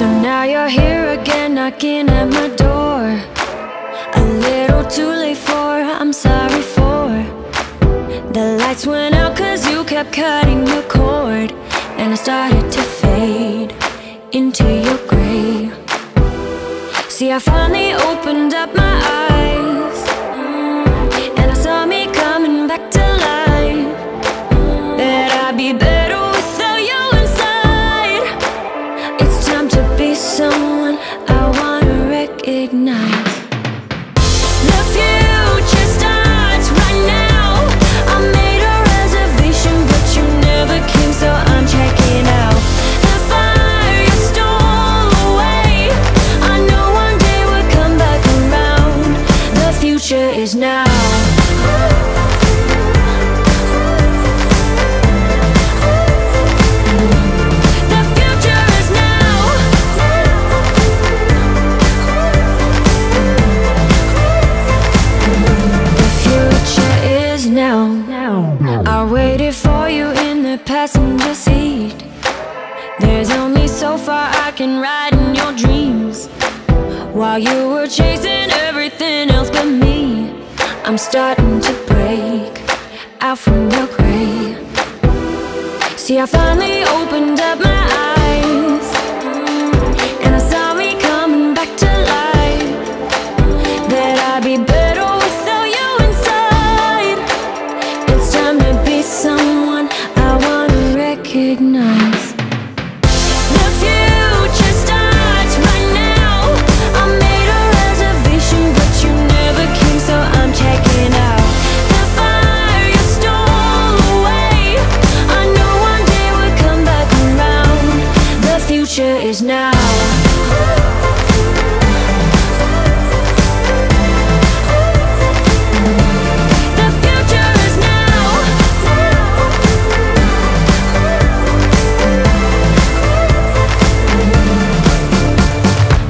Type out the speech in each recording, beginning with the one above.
So now you're here again, knocking at my door. A little too late for, I'm sorry for. The lights went out cause you kept cutting the cord. And I started to fade into your gray. See, I finally opened up my eyes. Future is now. The future is now. The future is now. I waited for you in the passenger seat. There's only so far I can ride in your dreams. While you were chasing everything else but me, I'm starting to break out from your gray. See, I finally opened up my eyes, future is now. The future is now.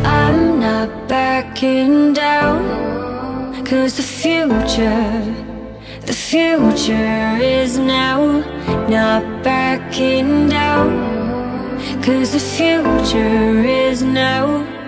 I'm not backing down. Cause the future, the future is now. Not backing down. Cause the future is now.